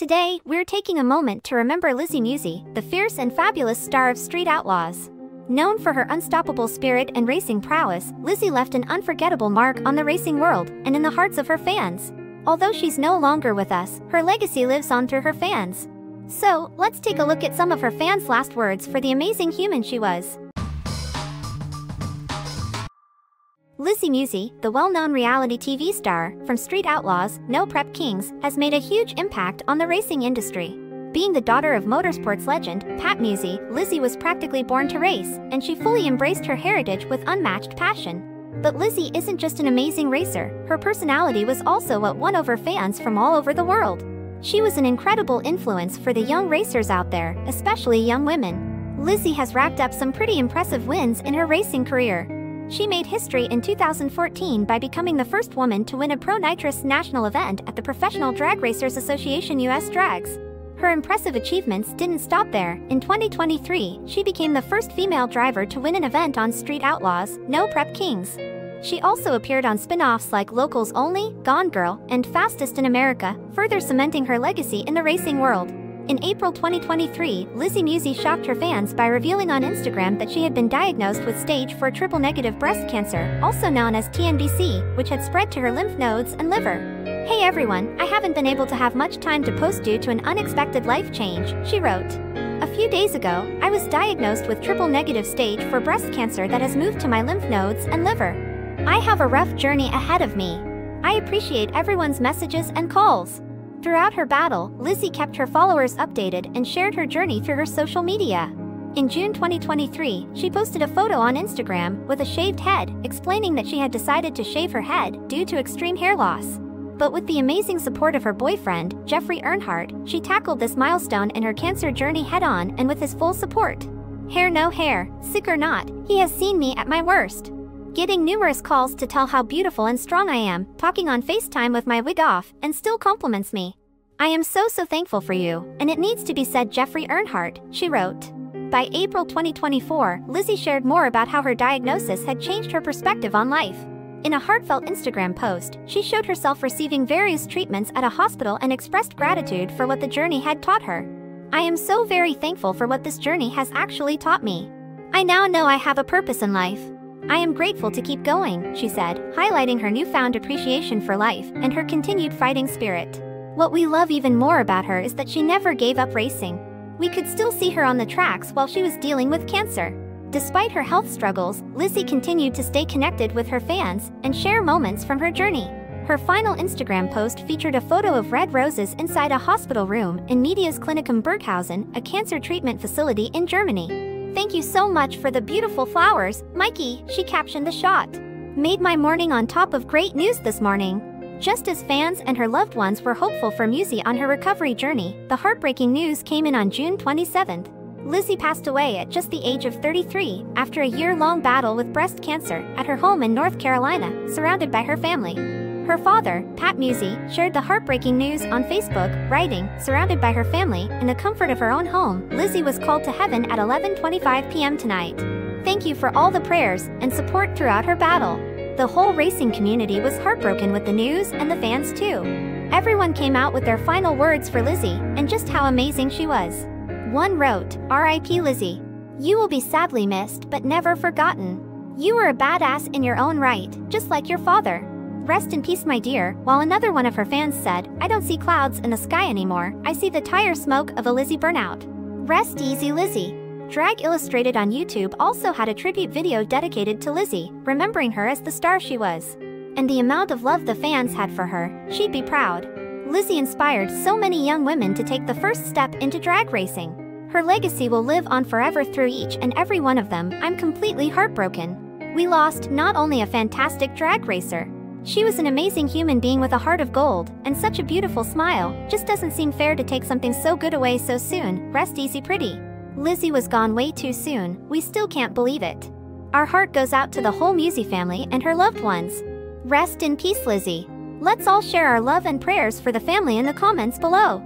Today, we're taking a moment to remember Lizzy Musi, the fierce and fabulous star of Street Outlaws. Known for her unstoppable spirit and racing prowess, Lizzy left an unforgettable mark on the racing world and in the hearts of her fans. Although she's no longer with us, her legacy lives on through her fans. So, let's take a look at some of her fans' last words for the amazing human she was. Lizzy Musi, the well-known reality TV star from Street Outlaws, No Prep Kings, has made a huge impact on the racing industry. Being the daughter of motorsports legend, Pat Musi, Lizzy was practically born to race, and she fully embraced her heritage with unmatched passion. But Lizzy isn't just an amazing racer, her personality was also what won over fans from all over the world. She was an incredible influence for the young racers out there, especially young women. Lizzy has racked up some pretty impressive wins in her racing career, she made history in 2014 by becoming the first woman to win a Pro Nitrous national event at the Professional Drag Racers Association US Drags. Her impressive achievements didn't stop there. In 2023, she became the first female driver to win an event on Street Outlaws, No Prep Kings. She also appeared on spin-offs like Locals Only, Gone Girl, and Fastest in America, further cementing her legacy in the racing world. In April 2023, Lizzy Musi shocked her fans by revealing on Instagram that she had been diagnosed with stage 4 triple negative breast cancer, also known as TNBC, which had spread to her lymph nodes and liver. Hey everyone, I haven't been able to have much time to post due to an unexpected life change, she wrote. A few days ago, I was diagnosed with triple negative stage 4 breast cancer that has moved to my lymph nodes and liver. I have a rough journey ahead of me. I appreciate everyone's messages and calls. Throughout her battle, Lizzy kept her followers updated and shared her journey through her social media. In June 2023, she posted a photo on Instagram with a shaved head, explaining that she had decided to shave her head due to extreme hair loss. But with the amazing support of her boyfriend, Jeffrey Earnhardt, she tackled this milestone in her cancer journey head on and with his full support. Hair no hair, sick or not, he has seen me at my worst. Getting numerous calls to tell how beautiful and strong I am, talking on FaceTime with my wig off, and still compliments me. I am so so thankful for you, and it needs to be said Jeffrey Earnhardt, she wrote. By April 2024, Lizzy shared more about how her diagnosis had changed her perspective on life. In a heartfelt Instagram post, she showed herself receiving various treatments at a hospital and expressed gratitude for what the journey had taught her. I am so very thankful for what this journey has actually taught me. I now know I have a purpose in life. I am grateful to keep going, she said, highlighting her newfound appreciation for life and her continued fighting spirit. What we love even more about her is that she never gave up racing. We could still see her on the tracks while she was dealing with cancer. Despite her health struggles, Lizzy continued to stay connected with her fans and share moments from her journey. Her final Instagram post featured a photo of red roses inside a hospital room in Medias Klinikum Burghausen, a cancer treatment facility in Germany. Thank you so much for the beautiful flowers, Mikey, she captioned the shot. Made my morning on top of great news this morning. Just as fans and her loved ones were hopeful for Musi on her recovery journey, the heartbreaking news came in on June 27th. Lizzy passed away at just the age of 33 after a year-long battle with breast cancer at her home in North Carolina, surrounded by her family. Her father, Pat Musi, shared the heartbreaking news on Facebook, writing, surrounded by her family, in the comfort of her own home, Lizzy was called to heaven at 11.25 p.m. tonight. Thank you for all the prayers and support throughout her battle. The whole racing community was heartbroken with the news and the fans too. Everyone came out with their final words for Lizzy and just how amazing she was. One wrote, R.I.P. Lizzy. You will be sadly missed but never forgotten. You were a badass in your own right, just like your father. Rest in peace, my dear, while another one of her fans said, I don't see clouds in the sky anymore, I see the tire smoke of a Lizzy burnout. Rest easy, Lizzy. Drag Illustrated on YouTube also had a tribute video dedicated to Lizzy, remembering her as the star she was. And the amount of love the fans had for her, she'd be proud. Lizzy inspired so many young women to take the first step into drag racing. Her legacy will live on forever through each and every one of them. I'm completely heartbroken. We lost not only a fantastic drag racer, she was an amazing human being with a heart of gold, and such a beautiful smile, just doesn't seem fair to take something so good away so soon, rest easy pretty. Lizzy was gone way too soon, we still can't believe it. Our heart goes out to the whole Musi family and her loved ones. Rest in peace Lizzy. Let's all share our love and prayers for the family in the comments below.